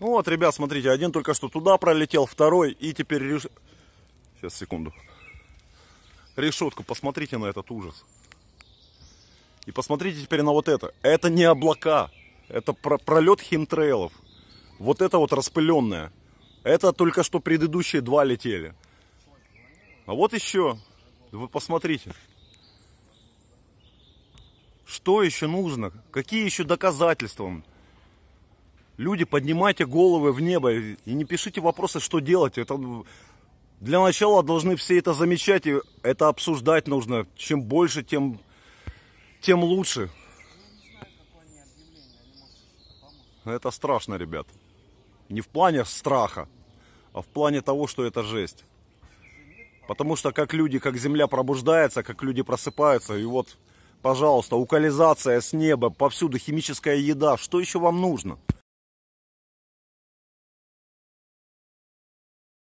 Ну вот, ребят, смотрите, один только что туда пролетел, второй, и теперь реш... Сейчас, секунду. Решетку, посмотрите на этот ужас. И посмотрите теперь на вот это. Это не облака, это про пролет химтрейлов. Вот это вот распыленное. Это только что предыдущие два летели. А вот еще. Вы посмотрите. Что еще нужно? Какие еще доказательства? Люди, поднимайте головы в небо и не пишите вопросы, что делать. Это для начала должны все это замечать и это обсуждать нужно. Чем больше, тем, тем лучше. Это страшно, ребят. Не в плане страха, а в плане того, что это жесть. Потому что как люди, как земля пробуждается, как люди просыпаются, и вот, пожалуйста, укализация с неба, повсюду химическая еда, что еще вам нужно?